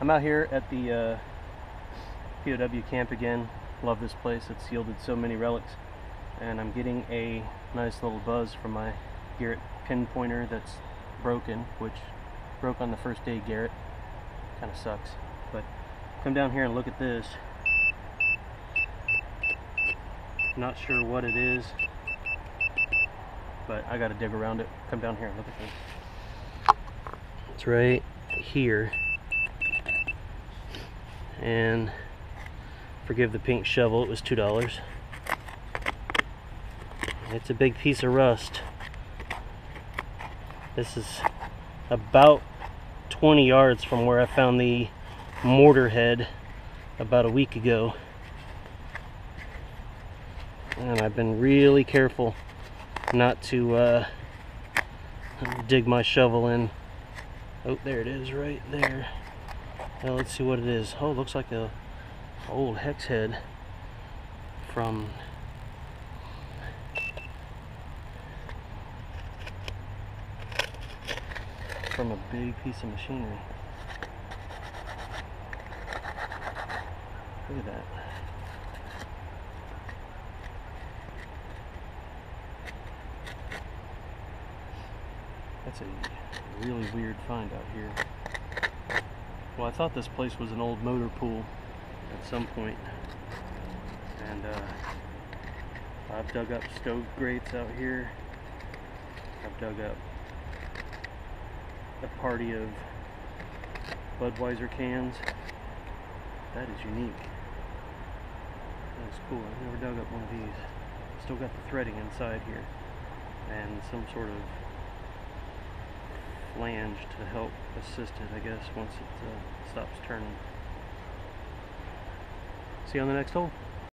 I'm out here at the uh, POW camp again. Love this place. It's yielded so many relics. And I'm getting a nice little buzz from my Garrett pinpointer that's broken, which broke on the first day Garrett. Kind of sucks. But come down here and look at this. Not sure what it is, but I gotta dig around it. Come down here and look at this. It's right here. And forgive the pink shovel, it was $2. It's a big piece of rust. This is about 20 yards from where I found the mortar head about a week ago. And I've been really careful not to uh, dig my shovel in. Oh, there it is right there. Now let's see what it is. Oh, it looks like a old hex head from from a big piece of machinery. Look at that. That's a really weird find out here. Well, I thought this place was an old motor pool at some point. And uh, I've dug up stove grates out here. I've dug up a party of Budweiser cans. That is unique. That's cool. I've never dug up one of these. Still got the threading inside here. And some sort of flange to help assist it, I guess, once it uh, stops turning. See you on the next hole.